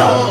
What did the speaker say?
Oh.